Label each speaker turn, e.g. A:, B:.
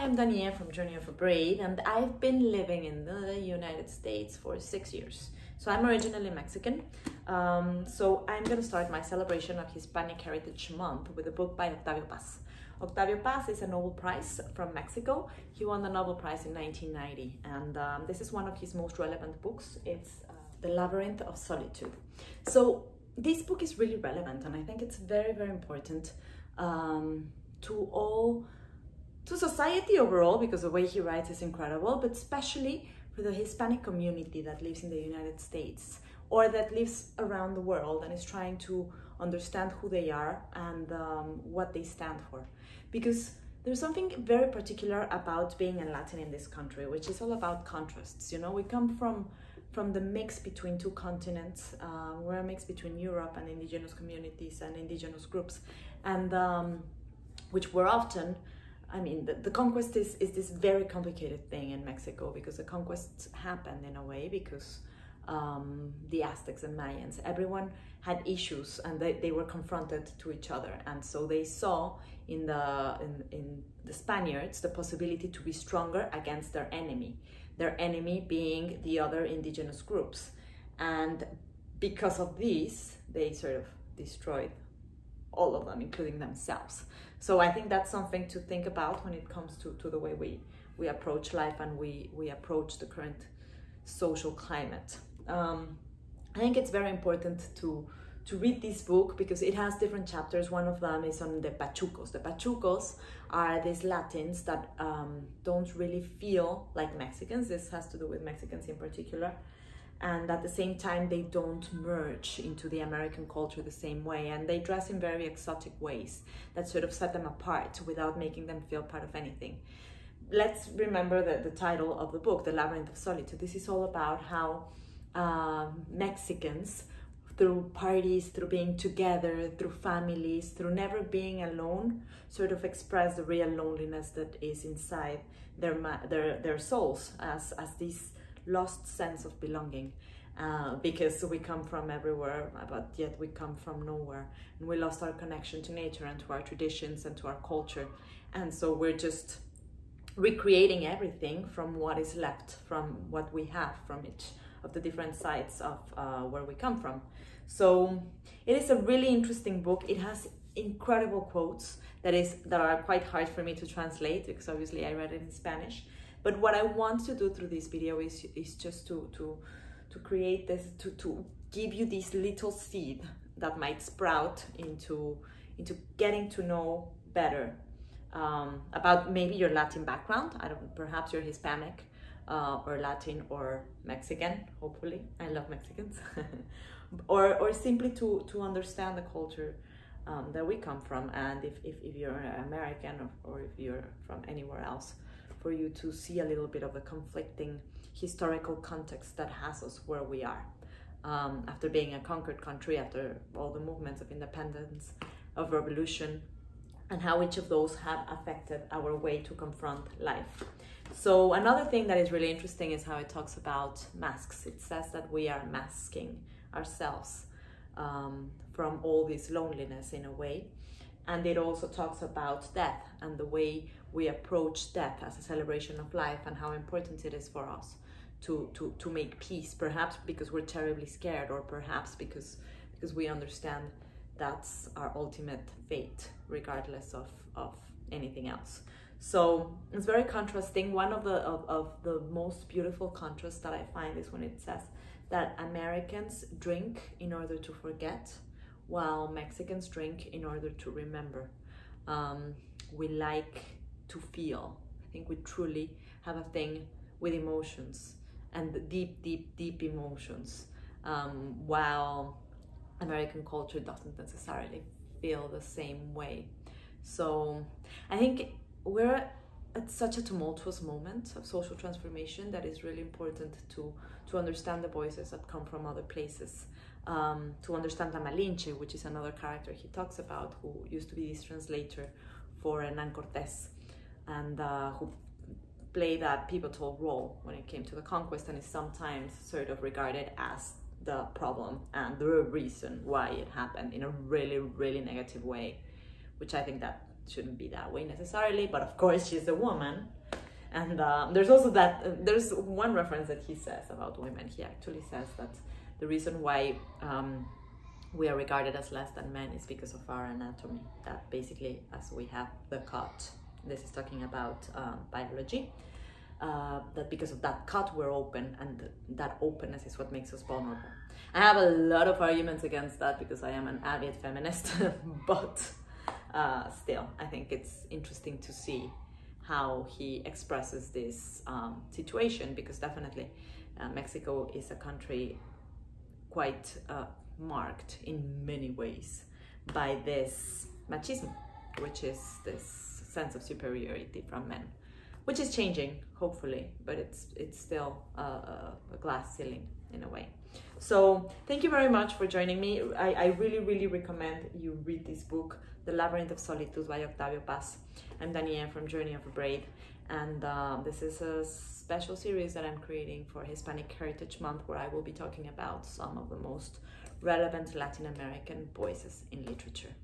A: I'm Danielle from Journey of a Braid, and I've been living in the United States for six years. So I'm originally Mexican. Um, so I'm going to start my celebration of Hispanic Heritage Month with a book by Octavio Paz. Octavio Paz is a Nobel Prize from Mexico. He won the Nobel Prize in 1990, and um, this is one of his most relevant books. It's uh, The Labyrinth of Solitude. So this book is really relevant, and I think it's very, very important um, to all to society overall because the way he writes is incredible, but especially for the Hispanic community that lives in the United States or that lives around the world and is trying to understand who they are and um, what they stand for. Because there's something very particular about being a Latin in this country, which is all about contrasts. You know, we come from from the mix between two continents. Uh, we're a mix between Europe and indigenous communities and indigenous groups, and um, which were often I mean, the, the conquest is, is this very complicated thing in Mexico because the conquest happened in a way because um, the Aztecs and Mayans, everyone had issues and they, they were confronted to each other. And so they saw in the, in, in the Spaniards the possibility to be stronger against their enemy, their enemy being the other indigenous groups. And because of this, they sort of destroyed all of them, including themselves. So I think that's something to think about when it comes to, to the way we, we approach life and we, we approach the current social climate. Um, I think it's very important to, to read this book because it has different chapters. One of them is on the Pachucos. The Pachucos are these Latins that um, don't really feel like Mexicans. This has to do with Mexicans in particular and at the same time they don't merge into the American culture the same way and they dress in very exotic ways that sort of set them apart without making them feel part of anything. Let's remember that the title of the book, The Labyrinth of Solitude. This is all about how um, Mexicans, through parties, through being together, through families, through never being alone, sort of express the real loneliness that is inside their their their souls as as these lost sense of belonging uh, because we come from everywhere, but yet we come from nowhere. And we lost our connection to nature and to our traditions and to our culture. And so we're just recreating everything from what is left, from what we have from each of the different sites of uh, where we come from. So it is a really interesting book. It has incredible quotes that is that are quite hard for me to translate because obviously I read it in Spanish but what I want to do through this video is, is just to, to, to create this, to, to give you this little seed that might sprout into, into getting to know better um, about maybe your Latin background. I don't, perhaps you're Hispanic uh, or Latin or Mexican, hopefully. I love Mexicans. or, or simply to, to understand the culture um, that we come from and if, if, if you're American or, or if you're from anywhere else for you to see a little bit of the conflicting historical context that has us where we are. Um, after being a conquered country, after all the movements of independence, of revolution, and how each of those have affected our way to confront life. So, another thing that is really interesting is how it talks about masks. It says that we are masking ourselves um, from all this loneliness in a way. And it also talks about death and the way we approach death as a celebration of life and how important it is for us to, to, to make peace, perhaps because we're terribly scared, or perhaps because, because we understand that's our ultimate fate, regardless of, of anything else. So it's very contrasting. One of the of, of the most beautiful contrasts that I find is when it says that Americans drink in order to forget, while Mexicans drink in order to remember. Um, we like to feel. I think we truly have a thing with emotions and deep, deep, deep emotions, um, while American culture doesn't necessarily feel the same way. So I think we're at such a tumultuous moment of social transformation that is really important to to understand the voices that come from other places. Um, to understand La Malinche, which is another character he talks about, who used to be this translator for Hernan Cortés and uh, who played a pivotal role when it came to the conquest and is sometimes sort of regarded as the problem and the reason why it happened in a really, really negative way, which I think that shouldn't be that way necessarily, but of course she's a woman. And uh, there's also that, uh, there's one reference that he says about women. He actually says that the reason why um, we are regarded as less than men is because of our anatomy. That basically, as we have the cut, this is talking about um, biology. Uh, that because of that cut we're open and that openness is what makes us vulnerable i have a lot of arguments against that because i am an avid feminist but uh, still i think it's interesting to see how he expresses this um, situation because definitely uh, mexico is a country quite uh, marked in many ways by this machismo which is this sense of superiority from men which is changing hopefully but it's it's still a, a, glass ceiling in a way. So thank you very much for joining me. I, I really really recommend you read this book the labyrinth of solitude by octavio paz. I'm danielle from journey of a braid and uh, this is a special series that i'm creating for hispanic heritage month where i will be talking about some of the most relevant latin american voices in literature